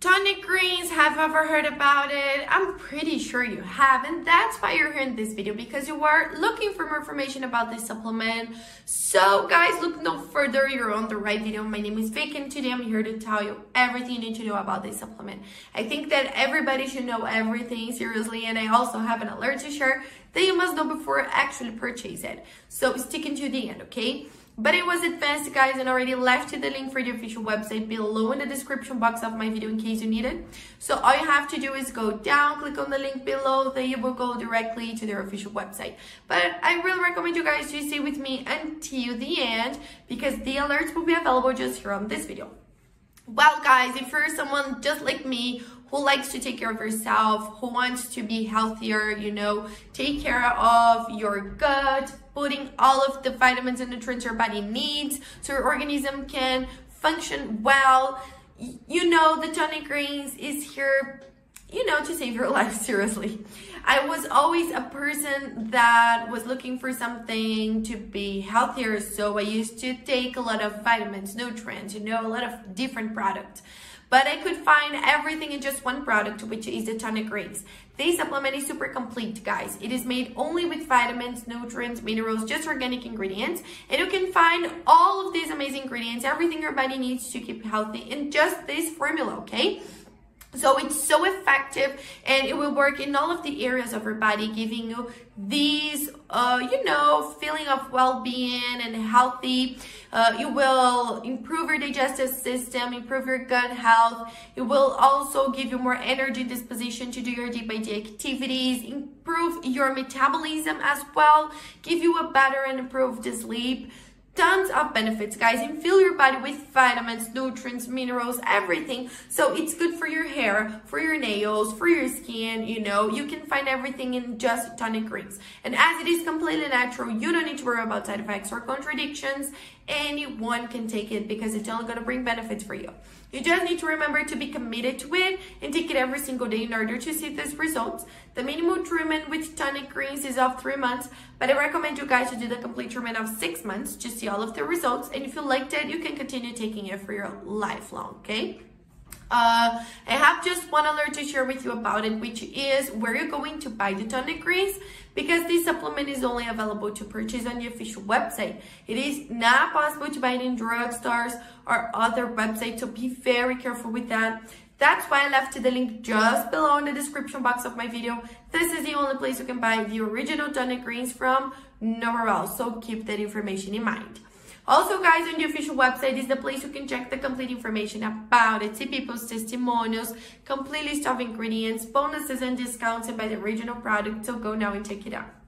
Tonic greens, have you ever heard about it? I'm pretty sure you have, and that's why you're here in this video, because you are looking for more information about this supplement. So guys, look no further, you're on the right video. My name is Vic, and today I'm here to tell you everything you need to know about this supplement. I think that everybody should know everything, seriously, and I also have an alert to share that you must know before actually purchase it. So stick into the end, okay? But it was advanced, guys, and already left you the link for the official website below in the description box of my video in case you need it. So all you have to do is go down, click on the link below, then you will go directly to their official website. But I really recommend you guys to stay with me until the end because the alerts will be available just here on this video. Well, guys, if you're someone just like me who likes to take care of yourself, who wants to be healthier, you know, take care of your gut, putting all of the vitamins and nutrients your body needs so your organism can function well. You know, the tonic greens is here, you know, to save your life, seriously. I was always a person that was looking for something to be healthier, so I used to take a lot of vitamins, nutrients, you know, a lot of different products but I could find everything in just one product, which is the Tonic Greens. This supplement is super complete, guys. It is made only with vitamins, nutrients, minerals, just organic ingredients. And you can find all of these amazing ingredients, everything your body needs to keep healthy in just this formula, okay? So it's so effective and it will work in all of the areas of your body, giving you these, uh, you know, feeling of well-being and healthy. Uh, it will improve your digestive system, improve your gut health. It will also give you more energy disposition to do your day-by-day activities, improve your metabolism as well, give you a better and improved sleep tons of benefits guys. And fill your body with vitamins nutrients minerals everything. So it's good for your hair for your nails for your skin you know. You can find everything in just tonic greens and as it is completely natural you don't need to worry about side effects or contradictions. Anyone can take it because it's only going to bring benefits for you. You just need to remember to be committed to it and take it every single day in order to see these results. The minimum treatment with tonic greens is of three months, but I recommend you guys to do the complete treatment of six months just see all of the results. And if you liked it, you can continue taking it for your lifelong, okay? Uh, I have just one alert to share with you about it, which is where you're going to buy the tonic greens because this supplement is only available to purchase on the official website. It is not possible to buy it in drugstores or other websites, so be very careful with that. That's why I left the link just below in the description box of my video. This is the only place you can buy the original tonic greens from, nowhere else, so keep that information in mind. Also, guys, on the official website is the place you can check the complete information about it, see people's testimonials, complete list of ingredients, bonuses and discounts, and buy the original product. So go now and check it out.